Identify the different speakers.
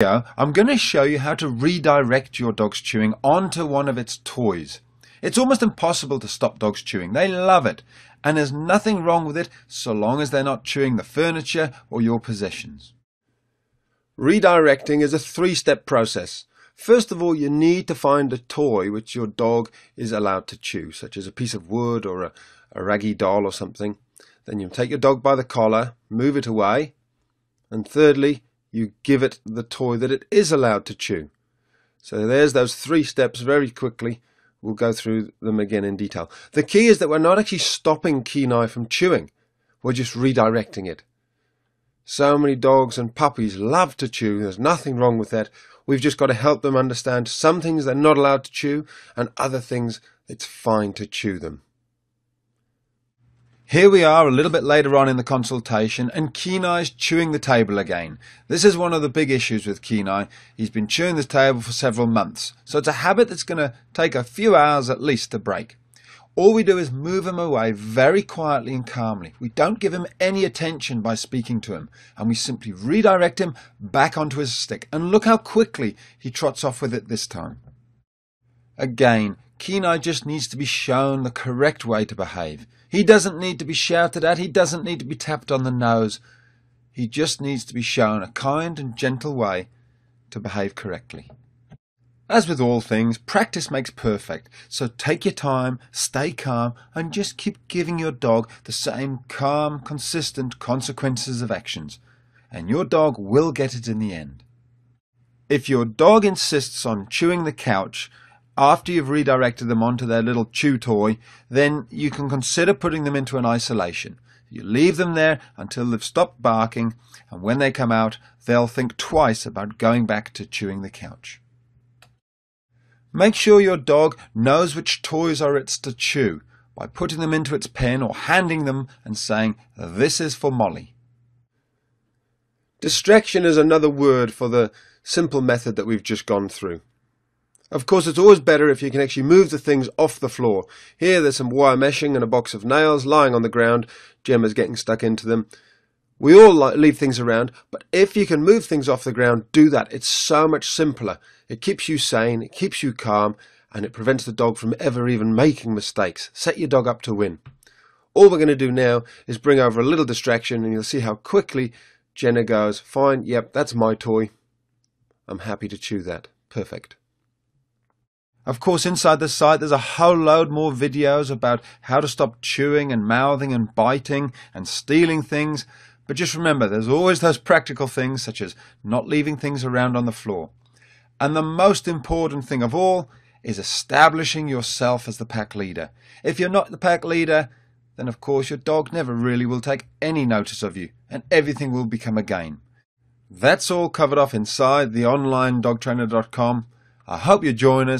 Speaker 1: video, I'm going to show you how to redirect your dog's chewing onto one of its toys. It's almost impossible to stop dogs chewing. They love it. And there's nothing wrong with it so long as they're not chewing the furniture or your possessions.
Speaker 2: Redirecting is a three-step process. First of all, you need to find a toy which your dog is allowed to chew, such as a piece of wood or a, a raggy doll or something. Then you take your dog by the collar, move it away, and thirdly, you give it the toy that it is allowed to chew. So there's those three steps very quickly. We'll go through them again in detail. The key is that we're not actually stopping Kenai from chewing. We're just redirecting it. So many dogs and puppies love to chew. There's nothing wrong with that. We've just got to help them understand some things they're not allowed to chew and other things it's fine to chew them.
Speaker 1: Here we are a little bit later on in the consultation and Kenai's chewing the table again. This is one of the big issues with Kenai. He's been chewing the table for several months. So it's a habit that's going to take a few hours at least to break. All we do is move him away very quietly and calmly. We don't give him any attention by speaking to him, and we simply redirect him back onto his stick. And look how quickly he trots off with it this time. Again, Kenai just needs to be shown the correct way to behave. He doesn't need to be shouted at, he doesn't need to be tapped on the nose. He just needs to be shown a kind and gentle way to behave correctly. As with all things, practice makes perfect. So take your time, stay calm, and just keep giving your dog the same calm, consistent consequences of actions. And your dog will get it in the end. If your dog insists on chewing the couch, after you've redirected them onto their little chew toy, then you can consider putting them into an isolation. You leave them there until they've stopped barking, and when they come out, they'll think twice about going back to chewing the couch. Make sure your dog knows which toys are its to chew by putting them into its pen or handing them and saying, This is for Molly.
Speaker 2: Distraction is another word for the simple method that we've just gone through. Of course, it's always better if you can actually move the things off the floor. Here, there's some wire meshing and a box of nails lying on the ground. Gemma's getting stuck into them. We all leave things around, but if you can move things off the ground, do that. It's so much simpler. It keeps you sane, it keeps you calm, and it prevents the dog from ever even making mistakes. Set your dog up to win. All we're going to do now is bring over a little distraction, and you'll see how quickly Jenna goes, Fine, yep, that's my toy. I'm happy to chew that. Perfect.
Speaker 1: Of course, inside the site, there's a whole load more videos about how to stop chewing and mouthing and biting and stealing things. But just remember, there's always those practical things, such as not leaving things around on the floor. And the most important thing of all is establishing yourself as the pack leader. If you're not the pack leader, then of course your dog never really will take any notice of you, and everything will become a game. That's all covered off inside the onlinedogtrainer.com. I hope you join us.